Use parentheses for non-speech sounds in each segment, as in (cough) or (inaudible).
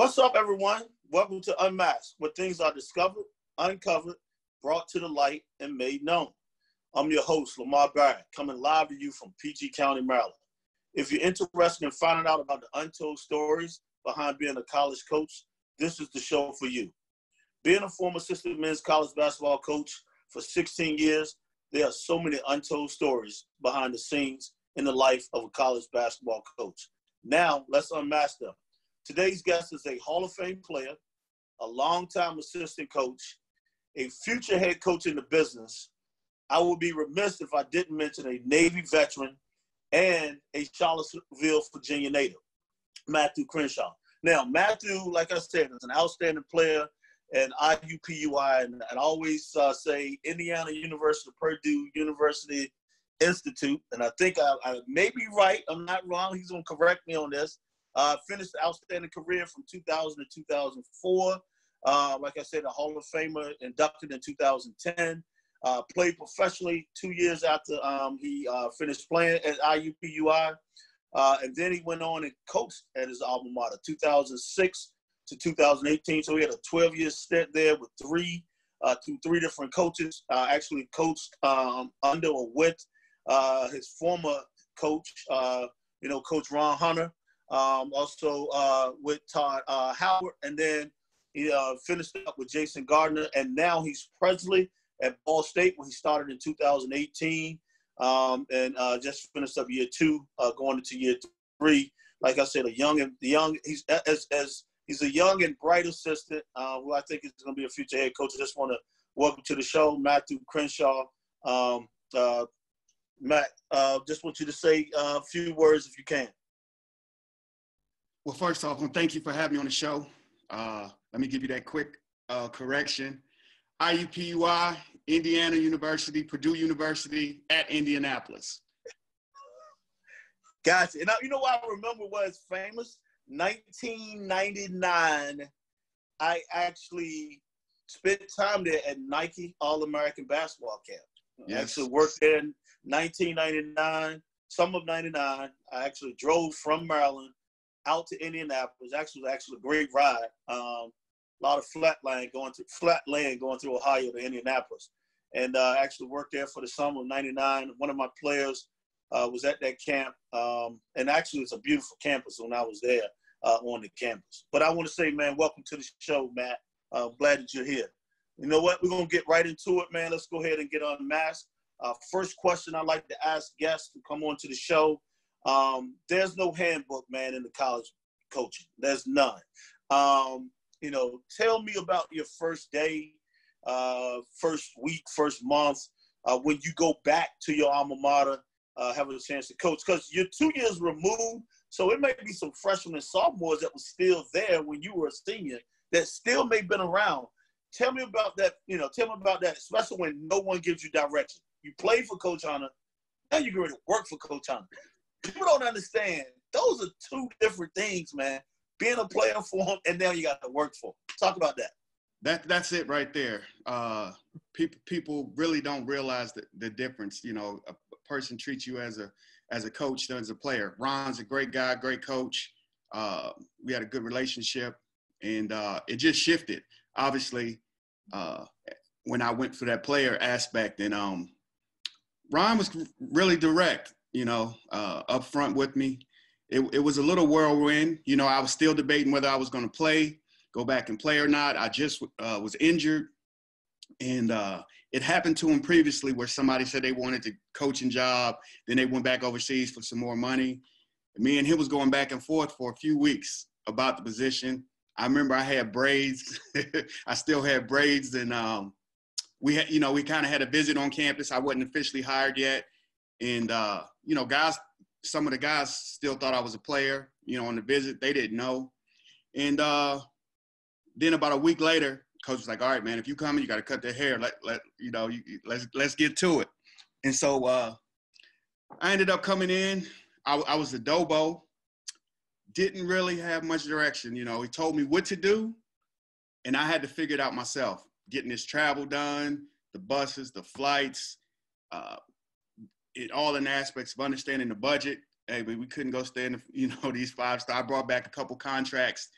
What's up, everyone? Welcome to Unmasked, where things are discovered, uncovered, brought to the light, and made known. I'm your host, Lamar Barrett, coming live to you from PG County, Maryland. If you're interested in finding out about the untold stories behind being a college coach, this is the show for you. Being a former assistant men's college basketball coach for 16 years, there are so many untold stories behind the scenes in the life of a college basketball coach. Now, let's unmask them. Today's guest is a Hall of Fame player, a longtime assistant coach, a future head coach in the business. I would be remiss if I didn't mention a Navy veteran and a Charlottesville, Virginia native, Matthew Crenshaw. Now, Matthew, like I said, is an outstanding player and IUPUI, and, I always uh, say Indiana University, Purdue University Institute, and I think I, I may be right. I'm not wrong. He's going to correct me on this. Uh, finished outstanding career from 2000 to 2004. Uh, like I said, a Hall of Famer inducted in 2010. Uh, played professionally two years after um, he uh, finished playing at IUPUI. Uh, and then he went on and coached at his alma mater, 2006 to 2018. So he had a 12 year stint there with three, uh, three different coaches. Actually coached um, under or with his former coach, you know, Coach Ron Hunter. Um, also uh, with Todd uh, Howard, and then he finished up with Jason Gardner, and now he's Presley at Ball State, where he started in 2018, um, and just finished up year two, going into year three like I said, a young and the young. He's as as He's a young and bright assistant uh, who I think is going to be a future head coach. I just want to welcome to the show Matthew Crenshaw. Um, uh, Matt, uh, just want you to say a few words if you can. Well, first off, well, thank you for having me on the show. Uh, let me give you that quick uh, correction. IUPUI, Indiana University, Purdue University at Indianapolis. Gotcha. And you know what I remember was famous? 1999, I actually spent time there at Nike All American Basketball Camp. Yes. I actually worked there in 1999, summer of 99. I actually drove from Maryland out to Indianapolis. Actually, actually a great ride. Um, a lot of flat land going through flat land going through Ohio to Indianapolis, and uh, actually worked there for the summer of '99. One of my players uh, was at that camp, um, and actually it's a beautiful campus when I was there uh, on the campus. But I want to say, man, welcome to the show, Matt. Uh, glad that you're here. You know what? We're going to get right into it, man. Let's go ahead and get unmasked. Uh, first question I like to ask guests to come on to the show. Um, there's no handbook, man, in the college coaching. There's none. Um, you know, tell me about your first day, uh, first week, first month, uh, when you go back to your alma mater, uh, having a chance to coach. Because you're two years removed so it may be some freshmen and sophomores that was still there when you were a senior that still may have been around. Tell me about that, you know, tell me about that, especially when no one gives you direction. You play for Coach Hunter, now you're going to work for Coach Hunter. People don't understand. Those are two different things, man. Being a player for him and now you got to work for him. Talk about that. That that's it right there. Uh, people people really don't realize the, the difference. You know, a person treats you as a as a coach than as a player. Ron's a great guy, great coach. Uh, we had a good relationship, and uh, it just shifted. Obviously, uh, when I went for that player aspect, and um, Ron was really direct, you know, uh, up front with me. It, it was a little whirlwind. You know, I was still debating whether I was going to play, go back and play or not. I just uh, was injured, and uh, it happened to him previously where somebody said they wanted the coaching job, then they went back overseas for some more money. Me and him was going back and forth for a few weeks about the position. I remember I had braids. (laughs) I still had braids, and um, we had, you know, we kind of had a visit on campus. I wasn't officially hired yet, and uh, you know, guys, some of the guys still thought I was a player. You know, on the visit, they didn't know. And uh, then about a week later, coach was like, all right, man, if you coming, you got to cut their hair. Let, let, you know, you, let's, let's get to it. And so uh, I ended up coming in. I, I was the Dobo. Didn't really have much direction. You know, he told me what to do, and I had to figure it out myself. Getting this travel done, the buses, the flights, uh, it all in aspects of understanding the budget. Hey, but we couldn't go stay in, the, (laughs) you know, these five star. I brought back a couple contracts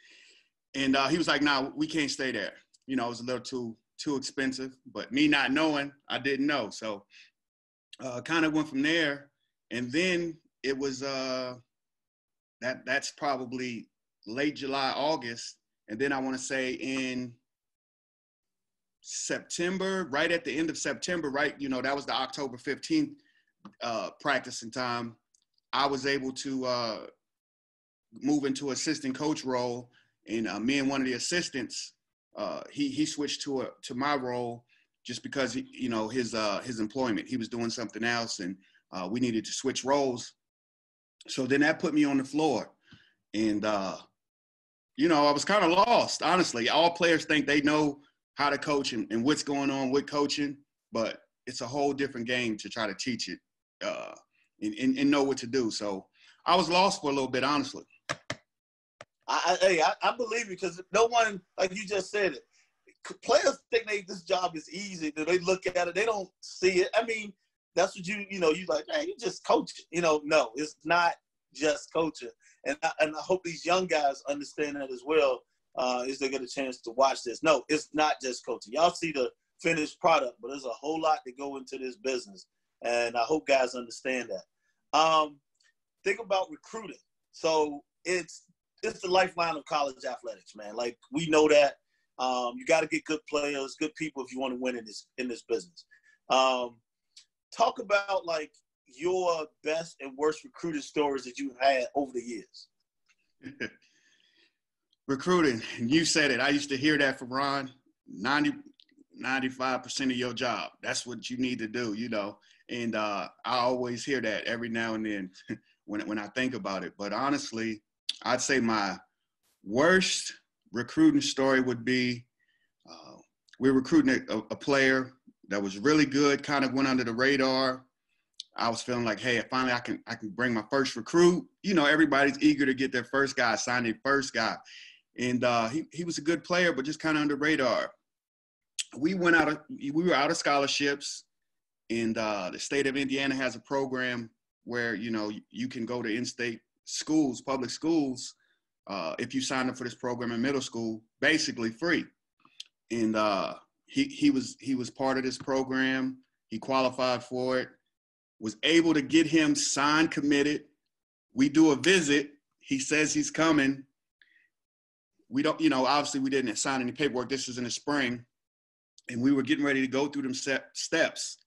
And uh, he was like, "Nah, we can't stay there. You know, it was a little too too expensive." But me not knowing, I didn't know. So uh, kind of went from there. And then it was uh, that that's probably late July, August, and then I want to say in September, right at the end of September, right, you know, that was the October 15th uh, practicing time. I was able to uh, move into assistant coach role, and uh, me and one of the assistants, uh, he he switched to a to my role just because he, you know his uh, his employment. He was doing something else, and uh, we needed to switch roles. So then that put me on the floor, and you know I was kind of lost. Honestly, all players think they know how to coach and, and what's going on with coaching, but it's a whole different game to try to teach it uh, and, and, and, know what to do. So I was lost for a little bit, honestly. I, hey, I, I believe because no one, like you just said it, players think they this job is easy. They look at it, they don't see it. I mean, that's what you, you know, you like, hey, you just coach. You know, no, it's not just coaching. And I, and I hope these young guys understand that as well uh, is they get a chance to watch this. No, it's not just coaching. Y'all see the finished product, but there's a whole lot to go into this business, and I hope guys understand that. Um, think about recruiting. So it's it's the lifeline of college athletics, man. Like we know that. Um, you got to get good players, good people if you want to win in this in this business. Um, talk about like your best and worst recruiting stories that you've had over the years. (laughs) recruiting, you said it. I used to hear that from Ron. 90, 95% of your job. That's what you need to do, you know. And uh, I always hear that every now and then (laughs) when, when I think about it. But honestly, I'd say my worst recruiting story would be uh, we're recruiting a, a, player that was really good, kind of went under the radar. I was feeling like, hey, finally I can I can bring my first recruit. You know, everybody's eager to get their first guy, sign their first guy and uh, he he was a good player, but just kind of under radar. We went out of we were out of scholarships, and uh, the state of Indiana has a program where you know you can go to in-state schools, public schools, uh, if you sign up for this program in middle school, basically free. And uh, he he was he was part of this program. He qualified for it. Was able to get him signed, committed. We do a visit. He says he's coming we don't, you know, obviously we didn't sign any paperwork. This was in the spring, and we were getting ready to go through them steps.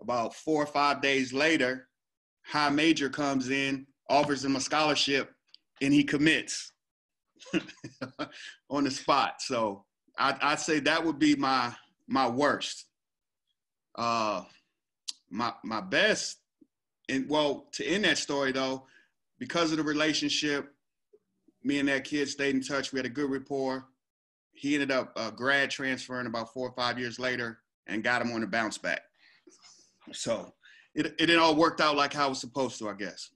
About four or five days later, high major comes in, offers him a scholarship, and he commits (laughs) on the spot. So I'd, I'd, say that would be my my worst. Uh, my my best, and well, to end that story though, because of the relationship me and that kid stayed in touch. We had a good rapport. He ended up uh, grad transferring about four or five years later and got him on the bounce back. So it, it, all worked out like how it was supposed to, I guess.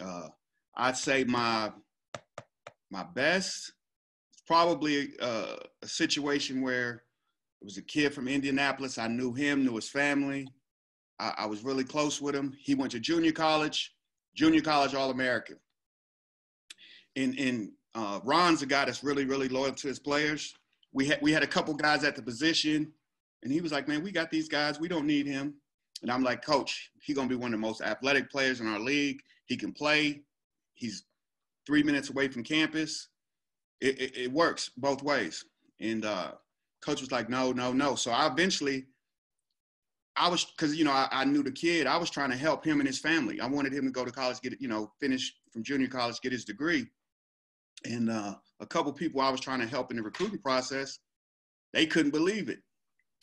Uh, I'd say my my best probably uh, a situation where it was a kid from Indianapolis. I knew him, knew his family. I, I was really close with him. He went to junior college, junior college All American and and uh, Ron's a guy that's really really loyal to his players. We had we had a couple guys at the position, and he was like, "Man, we got these guys. We don't need him." And I'm like, "Coach, he's gonna be one of the most athletic players in our league. He can play. He's three minutes away from campus. It, it, it works both ways." And uh, coach was like, "No, no, no." So I eventually. I was because you know I, I, knew the kid. I was trying to help him and his family. I wanted him to go to college, get you know, finish from junior college, get his degree and uh, a couple people I was trying to help in the recruiting process, they couldn't believe it.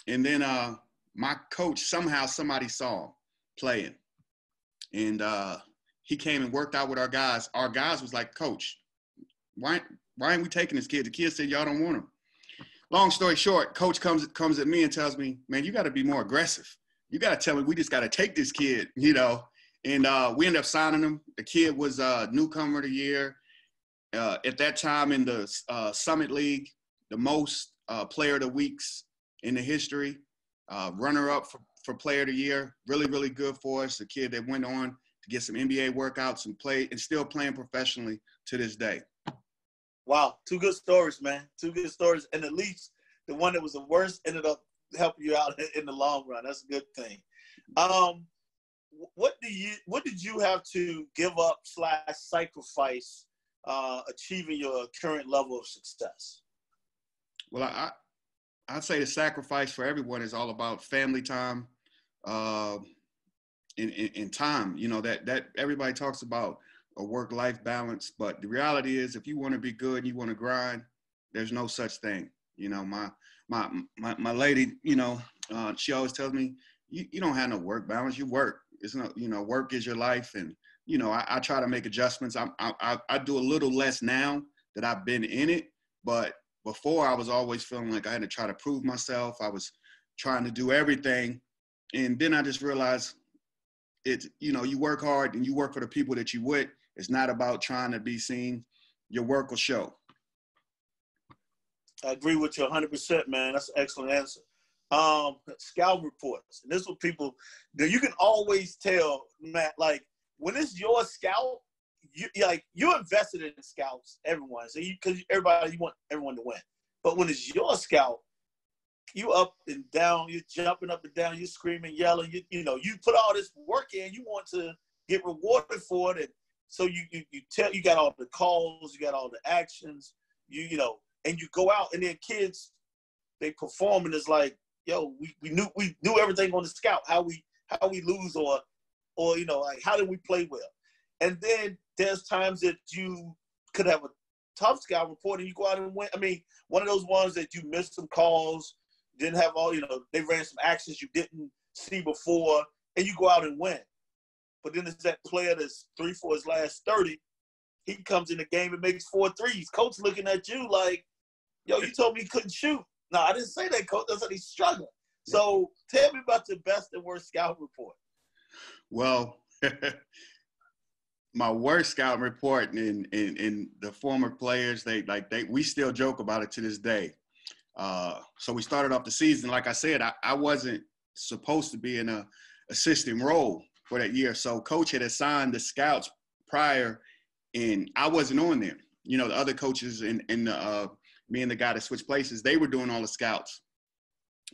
And then uh, my coach somehow somebody saw him playing, and uh, he came and worked out with our guys. Our guys was like, "Coach, why why aren't we taking this kid?" The kid said, "Y'all don't want him." Long story short, coach comes comes at me and tells me, "Man, you got to be more aggressive. You got to tell me we just got to take this kid." You know, and uh, we ended up signing him. The kid was uh, newcomer of the year uh, at that time in the uh, Summit League, the most uh, player of the weeks in the history, uh, runner up for, for player of the year. Really, really good for us. A kid that went on to get some NBA workouts and play and still playing professionally to this day. Wow, two good stories, man. Two good stories, and at least the one that was the worst ended up helping you out (laughs) in the long run. That's a good thing. Um, what do you what did you have to give up slash sacrifice uh, achieving your current level of success? Well, I I'd say the sacrifice for everyone is all about family time, uh, in, in, in time. You know that that everybody talks about a work life balance, but the reality is, if you want to be good and you want to grind, there's no such thing. You know, my my my, my lady, you know, uh, she always tells me, you, you don't have no work balance. You work. It's not, you know, work is your life, and you know, I, I try to make adjustments. I, I I do a little less now that I've been in it, but before I was always feeling like I had to try to prove myself. I was trying to do everything. And then I just realized it, you know, you work hard and you work for the people that you with. It's not about trying to be seen. Your work will show. I agree with you 100%, man. That's an excellent answer. Um, scout reports. And this is what people, you can always tell, Matt, like when it's your scout, you like you're invested in scouts, everyone. So you because everybody you want everyone to win. But when it's your scout, you up and down, you're jumping up and down, you're screaming, yelling. You you know you put all this work in, you want to get rewarded for it, and so you you you tell you got all the calls, you got all the actions, you you know, and you go out and then kids they perform and it's like, yo, we, we knew we knew everything on the scout, how we how we lose or or you know like how did we play well, and then there's times that you could have a tough scout report and you go out and win. I mean, one of those ones that you missed some calls, didn't have all, you know, they ran some actions you didn't see before, and you go out and win. But then there's that player that's three for his last 30. He comes in the game and makes four threes. Coach looking at you like, yo, you told me he couldn't shoot. No, I didn't say that, coach. That's said he's struggling. So tell me about the best and worst scout report. Well, (laughs) my worst scout report and in, in, in, the former players they like they we still joke about it to this day. Uh, so we started off the season like i said i, I wasn't supposed to be in a assistant role for that year. So coach had assigned the scouts prior and i wasn't on there. You know the other coaches and, and the, uh, me and the guy that switched places they were doing all the scouts.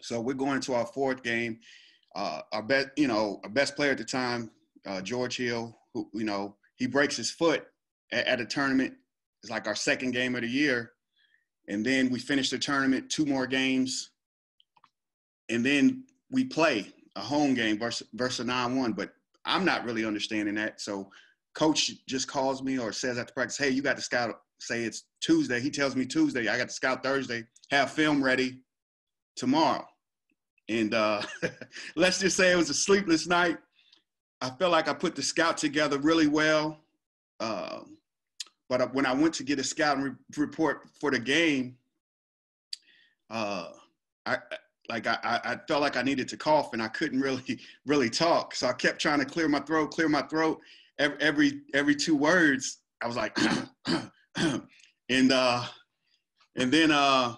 So we're going into our fourth game. Uh, our best you know our best player at the time uh, george hill who you know he breaks his foot at, at a tournament. It's like our second game of the year. And then we finish the tournament, two more games. And then we play a home game versus, versus a 9 1. But I'm not really understanding that. So coach just calls me or says after practice, hey, you got to scout, say it's Tuesday. He tells me Tuesday, I got to scout Thursday, have film ready tomorrow. And uh, (laughs) let's just say it was a sleepless night. I felt like I put the scout together really well. Uh, but when I went to get a scouting re- report for the game, uh, I like I, I felt like I needed to cough and I couldn't really (laughs) really talk. So I kept trying to clear my throat, clear my throat. Every every, every two words, I was like, (clears throat) and uh, and then uh,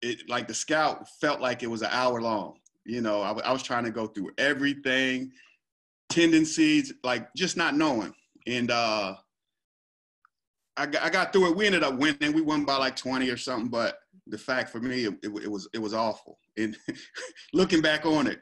it like the scout felt like it was an hour long. You know, I, I was trying to go through everything tendencies, like just not knowing. And uh, I, I got through it. We ended up winning. We won by like 20 or something. But the fact for me, it, it, it was it was awful. And (laughs) looking back on it,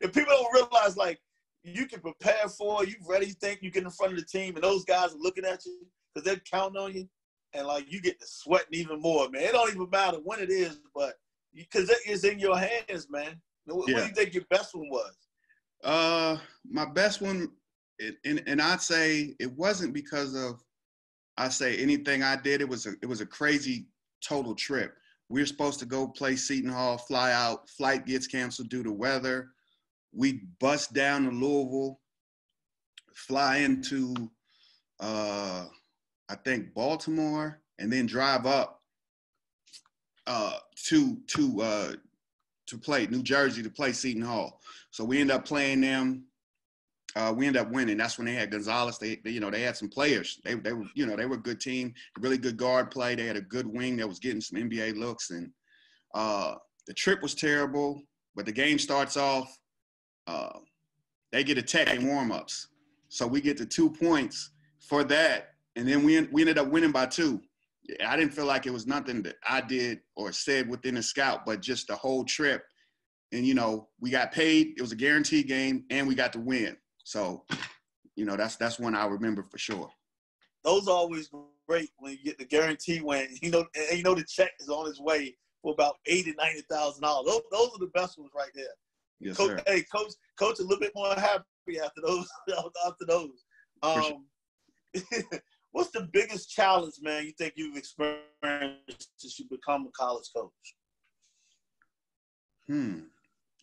if people don't realize, like you can prepare for, you ready, think you get in front of the team, and those guys are looking at you because they're counting on you, and like you get to sweating even more, man. It don't even matter when it is, but because it is in your hands, man. What, yeah. what do you think your best one was? Uh, my best one, and and I'd say it wasn't because of I say anything I did. It was a it was a crazy total trip. We were supposed to go play Seton Hall, fly out. Flight gets canceled due to weather. We bust down to Louisville, fly into uh, I think Baltimore, and then drive up uh, to to uh, to play New Jersey to play Seton Hall. So we end up playing them. Uh, we end up winning. That's when they had Gonzalez. They, they, you know, they had some players. They, they were, you know, they were a good team, really good guard play. They had a good wing that was getting some NBA looks. And uh, the trip was terrible, but the game starts off. Uh, they get a tech in warmups, so we get the two points for that, and then we we ended up winning by two. I didn't feel like it was nothing that I did or said within the scout, but just the whole trip. And you know, we got paid. It was a guaranteed game, and we got to win. So, you know, that's that's one I remember for sure. Those are always great when you get the guarantee win. You know, and you know the check is on its way for about eighty, ninety thousand dollars. Those, those are the best ones right there. Yes, coach, sir. hey, coach, coach, a little bit more happy after those. (laughs) after those. Um, (laughs) what's the biggest challenge, man? You think you've experienced since you become a college coach? Hmm.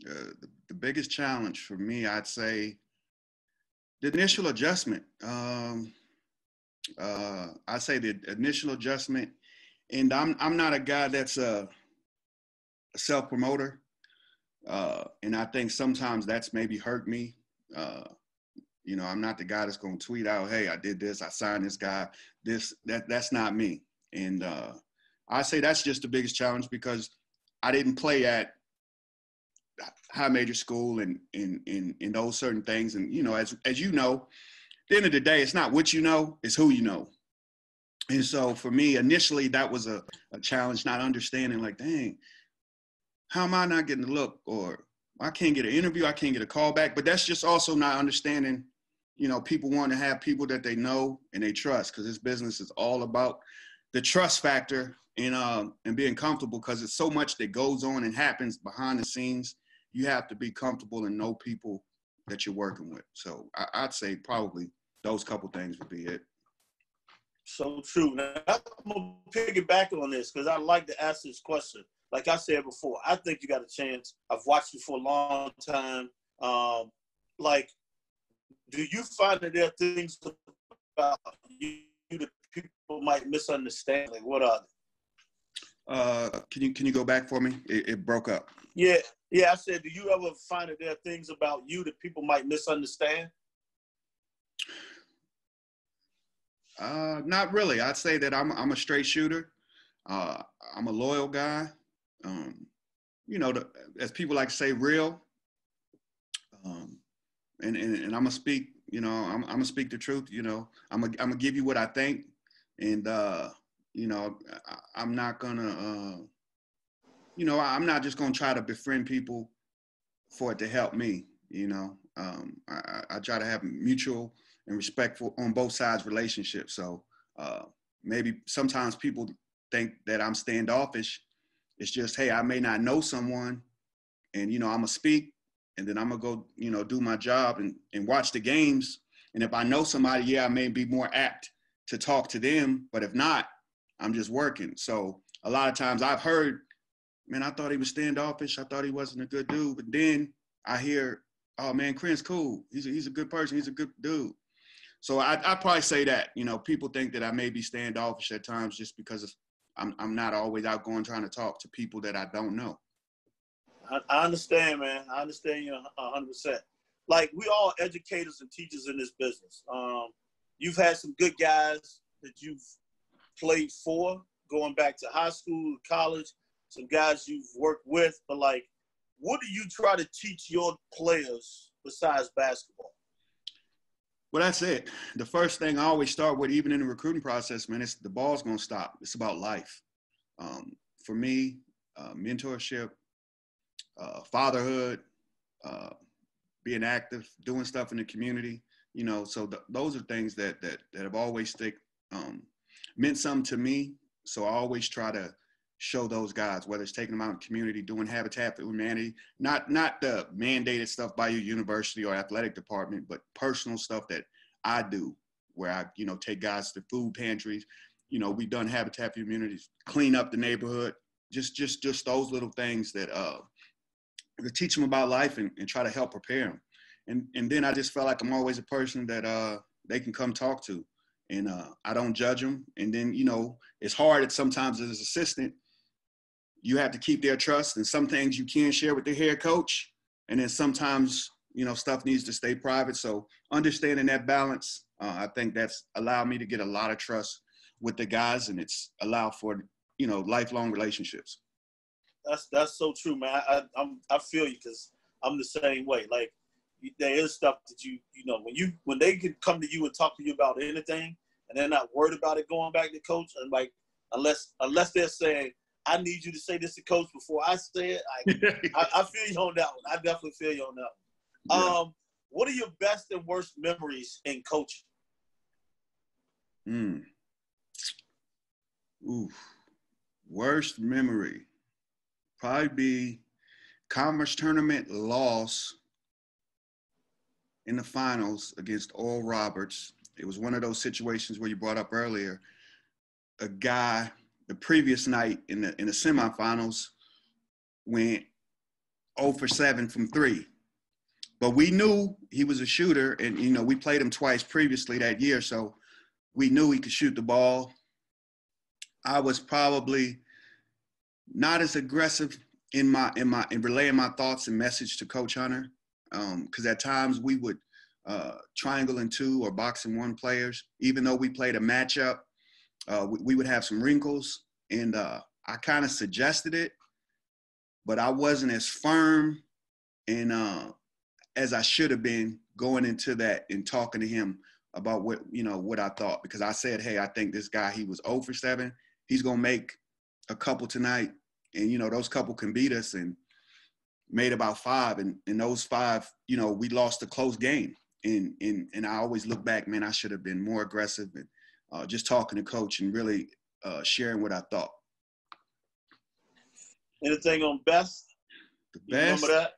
Uh, the, the biggest challenge for me, I'd say, the initial adjustment. Um, uh, I say the initial adjustment, and I'm I'm not a guy that's a, a self promoter, uh, and I think sometimes that's maybe hurt me. Uh, you know, I'm not the guy that's going to tweet out, "Hey, I did this. I signed this guy. This that that's not me." And uh, I say that's just the biggest challenge because I didn't play at high major school and in in in those certain things. And you know, as as you know, the end of the day, it's not what you know, it's who you know. And so for me, initially that was a, a challenge, not understanding like, dang, how am I not getting a look? Or I can't get an interview, I can't get a call back. But that's just also not understanding, you know, people want to have people that they know and they trust because this business is all about the trust factor and um and being comfortable because it's so much that goes on and happens behind the scenes you have to be comfortable and know people that you're working with. So I, would say probably those couple things would be it. So true. Now, I'm gonna piggyback on this because I like to ask this question. Like I said before, I think you got a chance. I've watched you for a long time. Um, like, do you find that there are things about you that people might misunderstand? Like, what are they? Uh, can you can you go back for me? It, it, broke up. Yeah, yeah. I said, do you ever find that there are things about you that people might misunderstand? Uh, not really. I'd say that I'm I'm a straight shooter. Uh, I'm a loyal guy. Um, you know, the, as people like to say, real. Um, and, and and I'm gonna speak. You know, I'm I'm gonna speak the truth. You know, I'm gonna I'm gonna give you what I think, and uh, you know, I, am not gonna, uh, you know, I'm not just gonna try to befriend people for it to help me. You know, um, I, I, try to have mutual and respectful on both sides relationships. So uh, maybe sometimes people think that I'm standoffish. It's just, hey, I may not know someone, and you know, I'm gonna speak, and then I'm gonna go, you know, do my job and and watch the games. And if I know somebody, yeah, I may be more apt to talk to them. But if not, I'm just working. So a lot of times I've heard, man, I thought he was standoffish. I thought he wasn't a good dude. But then I hear, oh man, Chris cool. He's a, he's a good person. He's a good dude. So I I probably say that. You know, people think that I may be standoffish at times just because I'm I'm not always out going trying to talk to people that I don't know. I, I understand, man. I understand you 100. percent Like we all educators and teachers in this business. Um, you've had some good guys that you've played for, going back to high school, college, some guys you've worked with, but like, what do you try to teach your players besides basketball? Well, that's it. The first thing I always start with, even in the recruiting process, man, it's the ball's gonna stop. It's about life. Um, for me, uh, mentorship, uh, fatherhood, uh, being active, doing stuff in the community. You know, so th- those are things that that that have always stick um, meant something to me. So I always try to show those guys, whether it's taking them out in community, doing Habitat for Humanity, not not the mandated stuff by your university or athletic department, but personal stuff that I do, where I, you know, take guys to food pantries. You know, we've done Habitat for Humanity, clean up the neighborhood, just just just those little things that uh to teach them about life and, and try to help prepare them. And and then I just felt like I'm always a person that uh they can come talk to and uh, I don't judge them. And then you know it's hard at sometimes as an assistant. You have to keep their trust, and some things you can share with the head coach, and then sometimes you know stuff needs to stay private. So understanding that balance, uh, I think that's allowed me to get a lot of trust with the guys, and it's allowed for you know lifelong relationships. That's that's so true, man. I I, I'm, I feel you because I'm the same way. Like there is stuff that you you know when you when they can come to you and talk to you about anything and they're not worried about it going back to coach and like unless unless they're saying, I need you to say this to coach before I say it. I, (laughs) I, I, feel you on that one. I definitely feel you on that one. Yeah. Um, what are your best and worst memories in coaching? Hmm. Ooh. Worst memory. Probably be conference tournament loss in the finals against Oral Roberts. It was one of those situations where you brought up earlier. A guy the previous night in the in the semifinals went 0 for 7 from three. But we knew he was a shooter, and you know we played him twice previously that year, so we knew he could shoot the ball. I was probably not as aggressive in my in my in relaying my thoughts and message to Coach Hunter, because um, at times we would uh, triangle in two or box in one players. Even though we played a matchup, uh, we, we, would have some wrinkles, and uh, I kind of suggested it, but I wasn't as firm and uh, as I should have been going into that and talking to him about what you know what I thought because I said, hey, I think this guy he was 0 for 7. He's gonna make a couple tonight, and you know those couple can beat us and made about five, and in those five, you know, we lost a close game, and and and I always look back, man, I should have been more aggressive and uh, just talking to coach and really uh, sharing what I thought. Anything on best? The best. You remember that?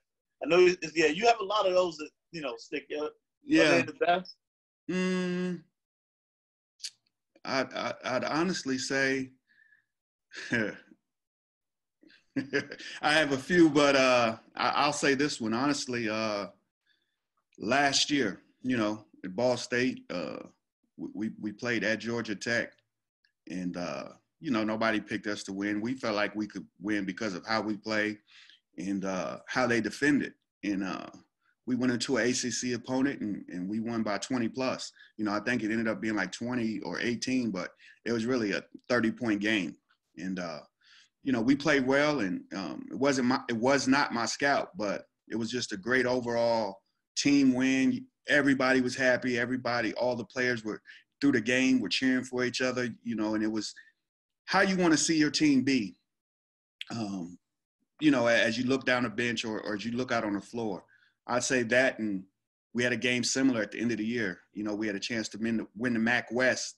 I know. Yeah, you have a lot of those that you know stick out. Yeah. the best. Mm, I'd, I'd honestly say (laughs) I have a few, but uh, I, will say this one honestly. Uh, last year, you know, at Ball State, uh, we we played at Georgia Tech, and uh, you know nobody picked us to win. We felt like we could win because of how we play and uh, how they defended. And uh, we went into an ACC opponent and, and we won by 20 plus. You know, I think it ended up being like 20 or 18, but it was really a 30 point game. And uh, you know, we played well, and um, it wasn't my, it was not my scout, but it was just a great overall team win. Everybody was happy. Everybody, all the players were through the game, were cheering for each other. You know, and it was how you want to see your team be. Um, you know, as you look down the bench or, or as you look out on the floor, I'd say that. And we had a game similar at the end of the year. You know, we had a chance to win the, win the MAC West.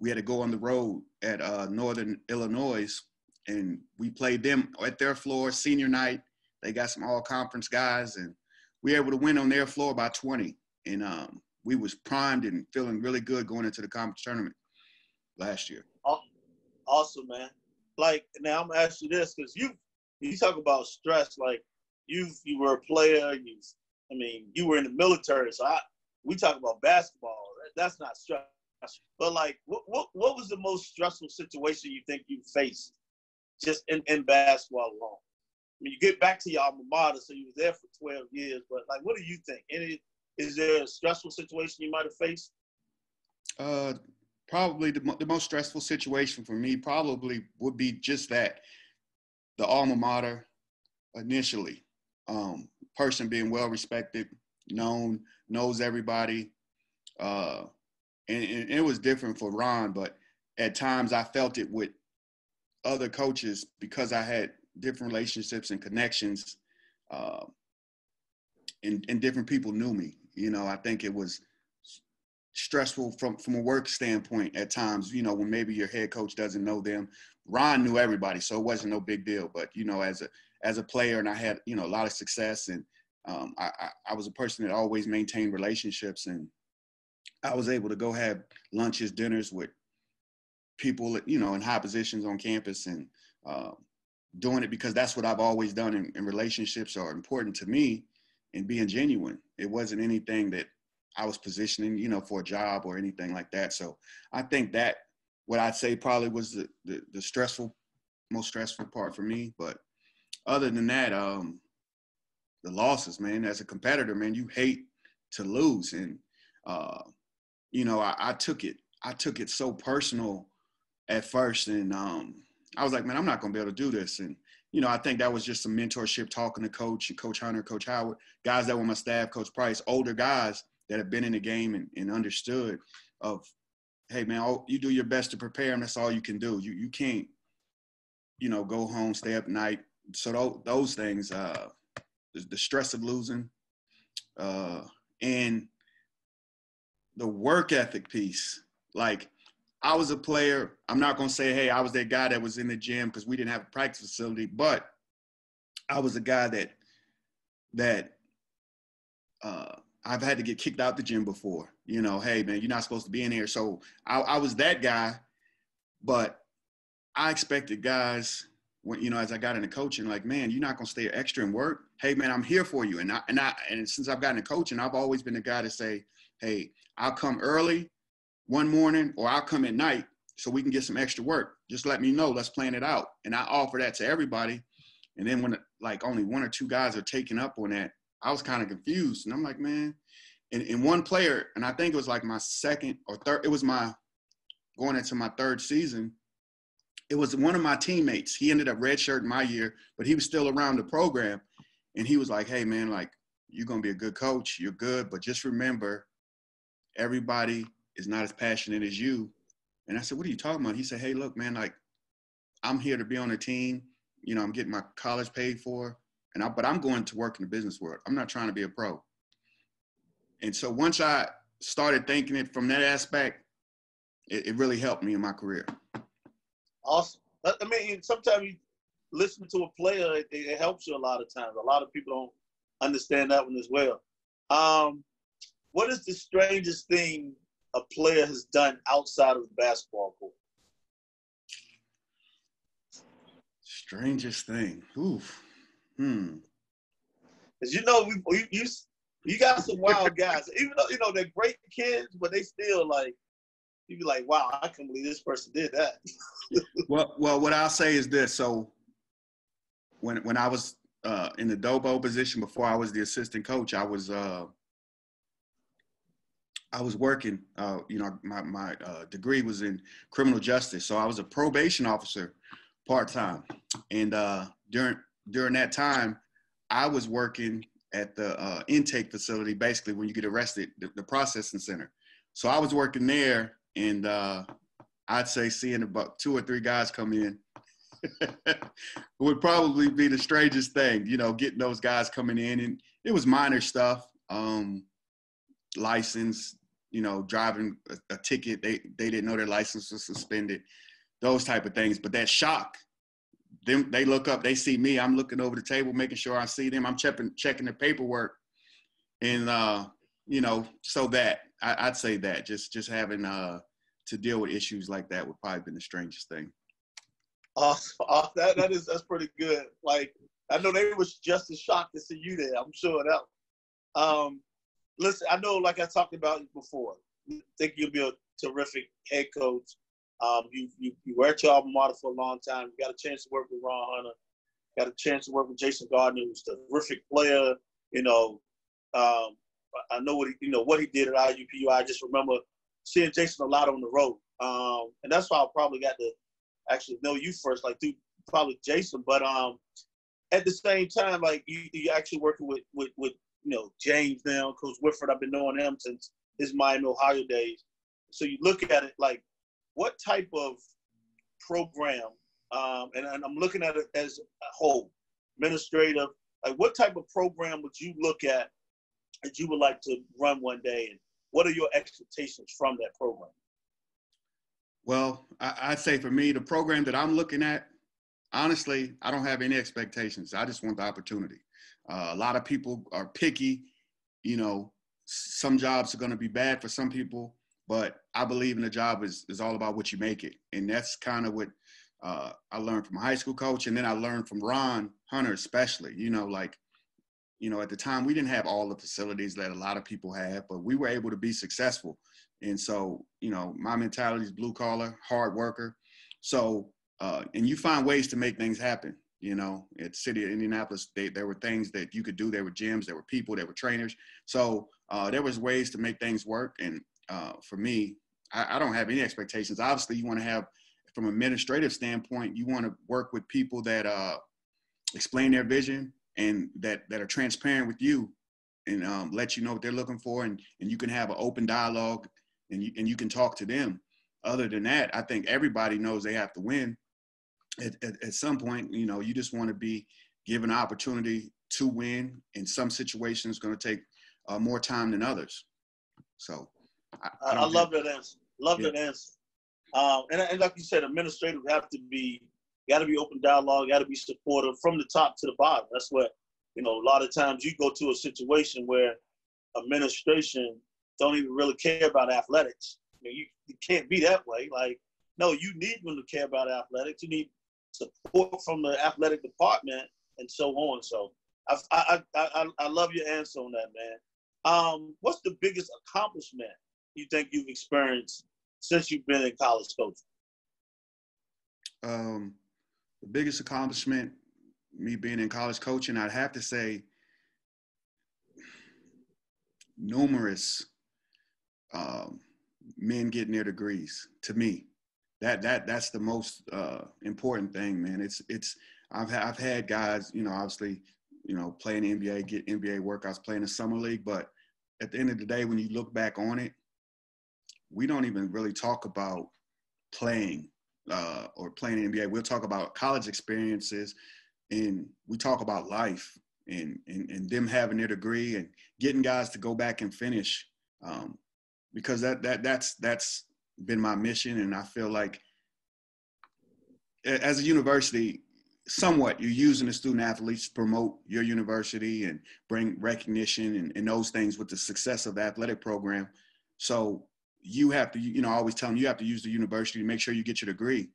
We had to go on the road at uh, Northern Illinois, and we played them at their floor senior night. They got some all conference guys, and we were able to win on their floor by 20. And um, we was primed and feeling really good going into the conference tournament last year. Awesome, man. Like now, I'm gonna ask you this because you you talk about stress. Like you you were a player. You, I mean, you were in the military. So I we talk about basketball. That's not stress. But like, what what what was the most stressful situation you think you faced just in, in basketball alone? Mean, you get back to your alma mater, so you were there for 12 years. But like, what do you think? Any is there a stressful situation you might have faced? Uh, probably the, the most stressful situation for me probably would be just that the alma mater initially um, person being well respected known knows everybody uh, and, and, it was different for ron but at times i felt it with other coaches because i had different relationships and connections uh, and, and different people knew me you know i think it was stressful from from a work standpoint at times. You know, when maybe your head coach doesn't know them. Ron knew everybody, so it wasn't no big deal. But you know, as a as a player, and I had you know a lot of success, and um, I, I, I was a person that always maintained relationships, and I was able to go have lunches, dinners with people, you know, in high positions on campus, and uh, doing it because that's what I've always done. And relationships are important to me, and being genuine. It wasn't anything that I was positioning, you know, for a job or anything like that. So I think that what I'd say probably was the, the, the stressful, most stressful part for me. But other than that, um, the losses, man, as a competitor, man, you hate to lose. And, uh, you know, I, I took it, I took it so personal at first. And um, I was like, man, I'm not going to be able to do this. And, you know, I think that was just some mentorship talking to coach and coach Hunter, coach Howard, guys that were my staff, coach Price, older guys that have been in the game and, and understood of hey man, all, you do your best to prepare, and that's all you can do. You you can't, you know, go home, stay up night. So those, those things, uh, the, the stress of losing, uh, and the work ethic piece. Like I was a player. I'm not gonna say, hey, I was that guy that was in the gym because we didn't have a practice facility, but I was a guy that that uh, I've had to get kicked out the gym before. You know, hey man, you're not supposed to be in here. So I, I was that guy, but I expected guys when you know as I got into coaching, like man, you're not gonna stay extra and work. Hey man, I'm here for you. And I and I and since I've gotten into coaching, I've always been the guy to say, hey, I'll come early one morning or I'll come at night so we can get some extra work. Just let me know. Let's plan it out. And I offer that to everybody. And then when like only one or two guys are taking up on that, I was kind of confused. And I'm like, man, and, and one player, and I think it was like my second or third, it was my going into my third season. It was one of my teammates. He ended up redshirting my year, but he was still around the program. And he was like, hey, man, like, you're going to be a good coach. You're good. But just remember, everybody is not as passionate as you. And I said, what are you talking about? He said, hey, look, man, like, I'm here to be on a team. You know, I'm getting my college paid for. And I, but I'm going to work in the business world. I'm not trying to be a pro. And so once I started thinking it from that aspect, it, it really helped me in my career. Awesome. I mean, sometimes you listen to a player, it, it, helps you a lot of times. A lot of people don't understand that one as well. Um, what is the strangest thing a player has done outside of the basketball court? Strangest thing. Oof. Hmm. As you know, we, you, you you got some wild guys. Even though you know they're great kids, but they still like you'd be like, wow, I can't believe this person did that. (laughs) well, well, what I'll say is this. So when when I was uh, in the Dobo position before I was the assistant coach, I was uh, I was working. Uh, you know, my my uh, degree was in criminal justice, so I was a probation officer part time, and uh, during during that time, I was working at the uh, intake facility, basically when you get arrested, the, the, processing center. So I was working there, and uh, I'd say seeing about two or three guys come in (laughs) would probably be the strangest thing, you know, getting those guys coming in, and it was minor stuff, um, license, you know, driving a, a ticket, they they didn't know their license was suspended, those type of things. But that shock them they look up, they see me. I'm looking over the table, making sure I see them. I'm checking checking the paperwork, and uh, you know, so that I, would say that just just having uh, to deal with issues like that would probably been the strangest thing. Awesome. That that is that's pretty good. Like I know they was just as shocked to see you there. I'm sure that. Um, listen, I know, like I talked about before, I think you'll be a terrific head coach. Um, you, you, you were at your alma mater for a long time. You got a chance to work with Ron Hunter. Got a chance to work with Jason Gardner, who's a terrific player. You know, um, I know what he, you know what he did at IUPUI. I just remember seeing Jason a lot on the road, um, and that's why I probably got to actually know you first, like through probably Jason. But um, at the same time, like you, you actually working with with with you know James now, Coach Whitford. I've been knowing him since his Miami, Ohio days. So you look at it like what type of program, um, and, and, I'm looking at it as a whole, administrative, like what type of program would you look at that you would like to run one day, and what are your expectations from that program? Well, I, would say for me, the program that I'm looking at, honestly, I don't have any expectations. I just want the opportunity. Uh, a lot of people are picky. You know, some jobs are going to be bad for some people but I believe in the job is, is all about what you make it. And that's kind of what uh, I learned from a high school coach. And then I learned from Ron Hunter, especially, you know, like, you know, at the time we didn't have all the facilities that a lot of people have, but we were able to be successful. And so, you know, my mentality is blue collar, hard worker. So, uh, and you find ways to make things happen. You know, at City of Indianapolis, they, there were things that you could do. There were gyms, there were people, there were trainers. So uh, there was ways to make things work. And uh, for me, I, I, don't have any expectations. Obviously, you want to have, from an administrative standpoint, you want to work with people that uh, explain their vision and that that are transparent with you and um, let you know what they're looking for, and and you can have an open dialogue and you and you can talk to them. other than that, I think everybody knows they have to win. At, at, at some point, you know, you just want to be given an opportunity to win. In some situations, going to take uh, more time than others. So, I, I, I love that answer. Love yeah. that answer. Um, and, and like you said, administrators have to be got to be open dialogue, got to be supportive from the top to the bottom. That's what you know. A lot of times you go to a situation where administration don't even really care about athletics. You, know, you, you can't be that way. Like, no, you need them to care about athletics. You need support from the athletic department and so on. So I, I, I, I love your answer on that, man. Um, what's the biggest accomplishment you think you've experienced since you've been in college coaching? Um, the biggest accomplishment, me being in college coaching, I'd have to say numerous um, men getting their degrees. To me, that that that's the most uh, important thing, man. It's it's I've I've had guys, you know, obviously, you know, playing the NBA, get NBA workouts, playing the summer league, but at the end of the day, when you look back on it, we don't even really talk about playing uh, or playing in NBA. We'll talk about college experiences, and we talk about life and, and and them having their degree and getting guys to go back and finish, um, because that that that's that's been my mission, and I feel like as a university, somewhat you're using the student athletes to promote your university and bring recognition and, and those things with the success of the athletic program. So you have to, you know, I always tell them you have to use the university to make sure you get your degree.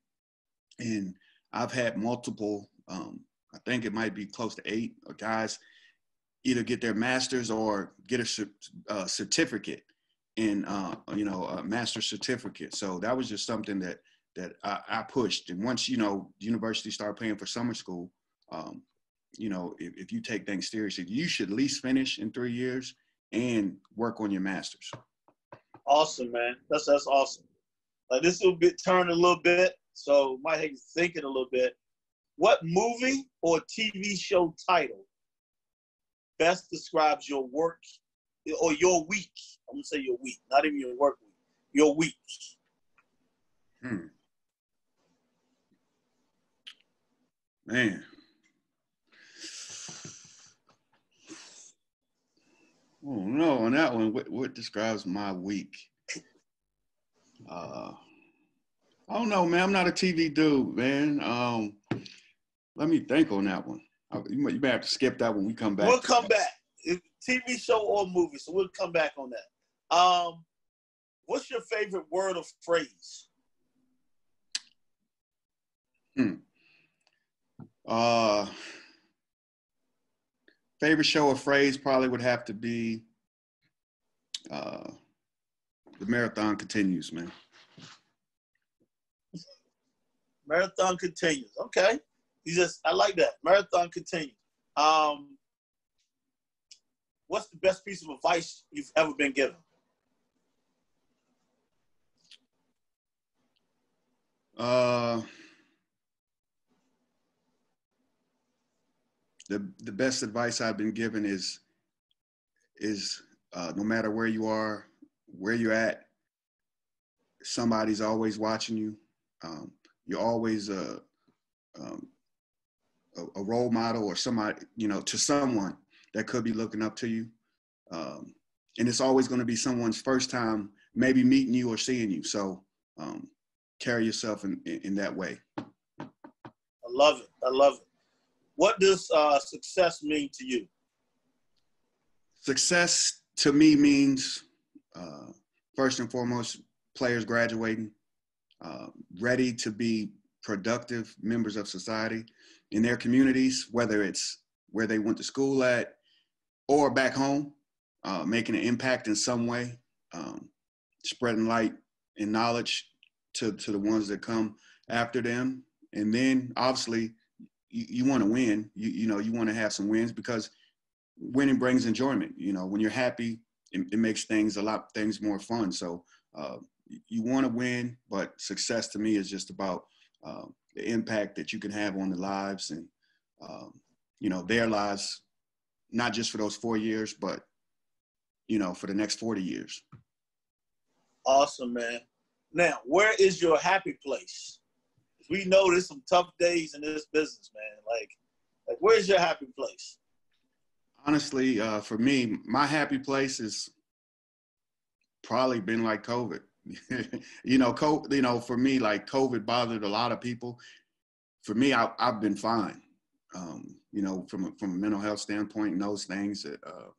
And I've had multiple, um, I think it might be close to eight guys either get their master's or get a uh, certificate in, uh, you know, a master's certificate. So that was just something that that I, I pushed. And once you know, university started paying for summer school, um, you know, if, if you take things seriously, you should at least finish in three years and work on your master's. Awesome, man. That's that's awesome. Like this will be turn a little bit, so might have you thinking a little bit. What movie or TV show title best describes your work or your week? I'm gonna say your week, not even your work week. Your week. Hmm. Man. Oh no, on that one, what, what describes my week? Uh, I don't know, man. I'm not a TV dude, man. Um, let me think on that one. You may, you may have to skip that when we come back. We'll come back. TV show or movie, so we'll come back on that. Um, what's your favorite word or phrase? Hmm. Uh, favorite show or phrase probably would have to be uh, the marathon continues, man. Marathon continues. Okay. You just I like that. Marathon continues. Um what's the best piece of advice you've ever been given? Uh the the best advice I've been given is is uh, no matter where you are, where you're at, somebody's always watching you. Um, you're always a, um, a, a role model or somebody, you know, to someone that could be looking up to you. Um, and it's always going to be someone's first time maybe meeting you or seeing you. So um, carry yourself in, in, in that way. I love it. I love it. What does uh, success mean to you? Success to me means uh, first and foremost players graduating, uh, ready to be productive members of society in their communities, whether it's where they went to school at or back home, uh, making an impact in some way, um, spreading light and knowledge to, to the ones that come after them. And then obviously you, you want to win. You you know you want to have some wins because winning brings enjoyment. You know when you're happy, it, it makes things a lot things more fun. So uh, you want to win, but success to me is just about uh, the impact that you can have on the lives and um, you know their lives, not just for those four years, but you know for the next forty years. Awesome, man. Now, where is your happy place? We know there's some tough days in this business, man. Like, like where's your happy place? Honestly, uh, for me, my happy place is probably been like COVID. (laughs) you know, COVID, you know, for me, like COVID bothered a lot of people. For me, I, have been fine. Um, you know, from a, from a mental health standpoint and those things. Uh,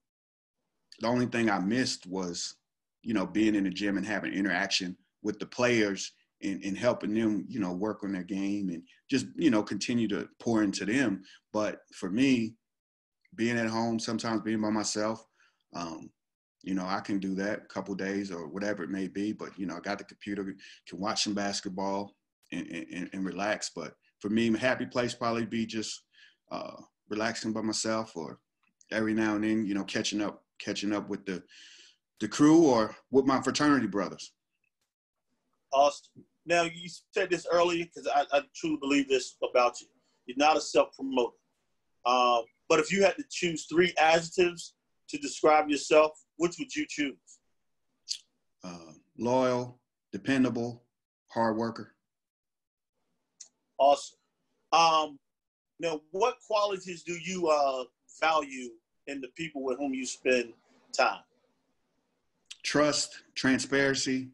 the only thing I missed was, you know, being in the gym and having interaction with the players and, and helping them, you know, work on their game and just, you know, continue to pour into them. But for me, being at home, sometimes being by myself, um, you know, I can do that a couple days or whatever it may be. But you know, I got the computer, can watch some basketball and, and, and relax. But for me, my happy place probably be just uh, relaxing by myself, or every now and then, you know, catching up, catching up with the the crew or with my fraternity brothers. Awesome. Now you said this earlier because I, I, truly believe this about you. You're not a self promoter. Um, but if you had to choose three adjectives to describe yourself, which would you choose? Uh, loyal, dependable, hard worker. Awesome. Um, now, what qualities do you uh, value in the people with whom you spend time? Trust, transparency,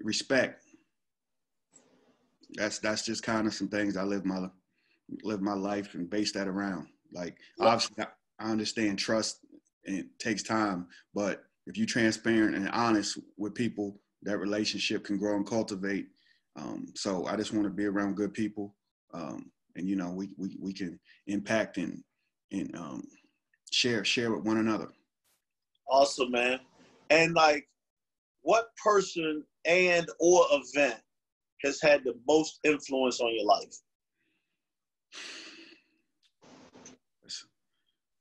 respect. That's that's just kind of some things I live my live my life and base that around. Like obviously, I understand trust and it takes time. But if you're transparent and honest with people, that relationship can grow and cultivate. Um, so I just want to be around good people, um, and you know, we we we can impact and and um, share share with one another. Awesome, man. And like, what person and or event has had the most influence on your life? That's,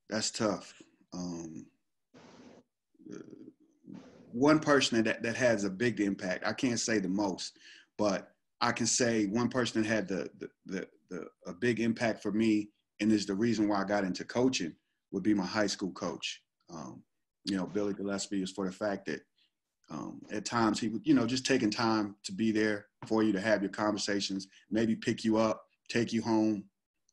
that's tough um, one person that, that has a big impact. I can't say the most, but I can say one person that had the, the, the, the a big impact for me and is the reason why I got into coaching would be my high school coach. Um, you know, Billy Gillispie is for the fact that um, at times he would, you know, just taking time to be there for you to have your conversations, maybe pick you up, take you home,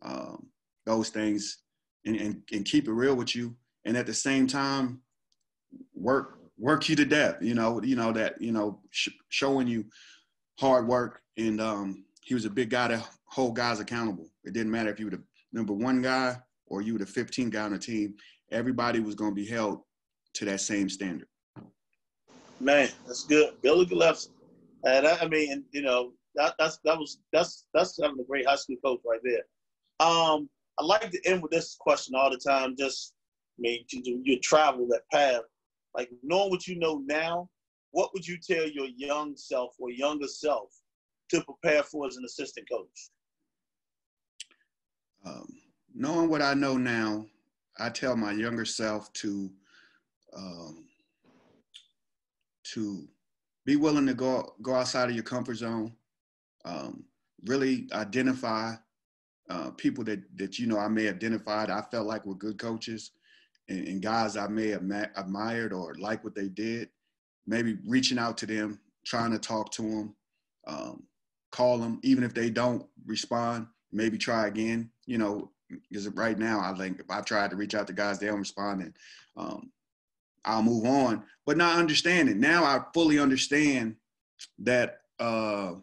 um, those things, and, and, and keep it real with you and at the same time work work you to death you know you know that you know sh- showing you hard work and um, he was a big guy to hold guys accountable. It didn't matter if you were the number one guy or you were the 15 guy on the team everybody was going to be held to that same standard. Man that's good. Billy gillispie and I, I mean you know that, that's that was that's that's having a great high school coach right there. Um i like to end with this question all the time just I mean, you, you travel that path. Like knowing what you know now, what would you tell your young self or younger self to prepare for as an assistant coach? Um, knowing what I know now, I tell my younger self to um, to be willing to go go outside of your comfort zone. Um, really identify uh, people that that you know I may have identified I felt like were good coaches, and, and guys I may have admired or like what they did, maybe reaching out to them, trying to talk to them, um, call them, even if they don't respond, maybe try again. You know, because right now I think if I tried to reach out to guys, they don't respond, and um, I'll move on. But not understanding now, I fully understand that uh,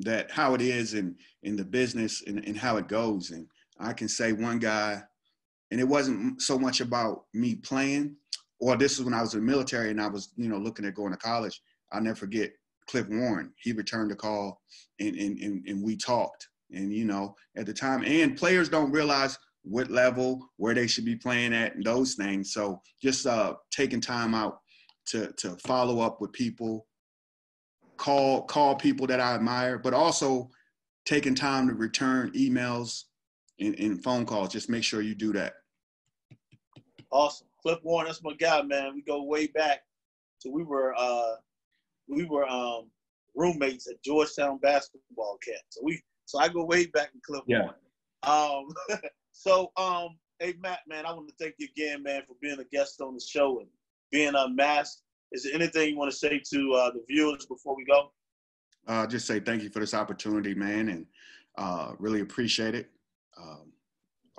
that how it is in in the business and, and how it goes, and I can say one guy and it wasn't so much about me playing or this is when I was in the military and I was, you know, looking at going to college. I'll never forget Cliff Warren. He returned the call and, and, and, and we talked. And, you know, at the time, and players don't realize what level, where they should be playing at, and those things. So just uh, taking time out to, to follow up with people, call, call people that I admire, but also taking time to return emails and, and phone calls. Just make sure you do that. Awesome. Cliff Warren, that's my guy, man. We go way back. So we were uh we were um roommates at Georgetown basketball camp. So we so I go way back in Cliff yeah. Um (laughs) so um hey Matt, man, I want to thank you again, man, for being a guest on the show and being unmasked. Is there anything you want to say to uh, the viewers before we go? uh, just say thank you for this opportunity, man, and uh, really appreciate it. Um,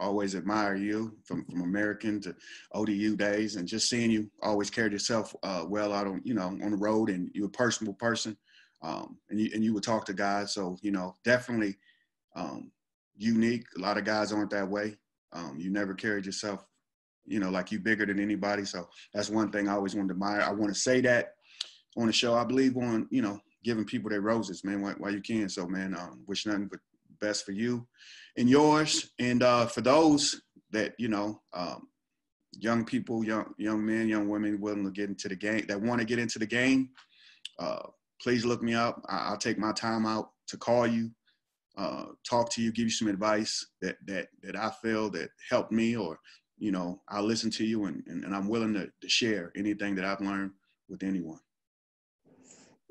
always admire you from, from American to ODU days, and just seeing you always carried yourself uh, well out on you know on the road, and you're a personable person, um, and you and you would talk to guys. So you know, definitely um, unique. A lot of guys aren't that way. Um, you never carried yourself, you know, like you bigger than anybody. So that's one thing I always wanted to admire. I want to say that on the show. I believe on you know giving people their roses, man, while, while you can. So man, um, wish nothing but best for you and yours. And uh, for those that you know, um, young people, young young men, young women willing to get into the game, that want to get into the game, uh, please look me up. I, will take my time out to call you, uh, talk to you, give you some advice that that that I feel that helped me, or you know, I'll listen to you, and and, and I'm willing to, to share anything that I've learned with anyone.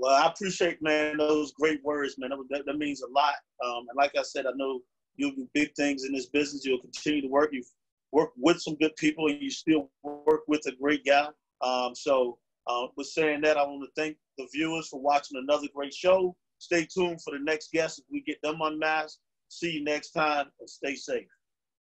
Well, I appreciate, man, those great words, man. That, that means a lot. Um, and like I said, I know you'll do big things in this business. You'll continue to work. You've worked with some good people, and you still work with a great guy. Um, so, uh, with saying that, I want to thank the viewers for watching another great show. Stay tuned for the next guest as we get them unmasked. See you next time, and stay safe.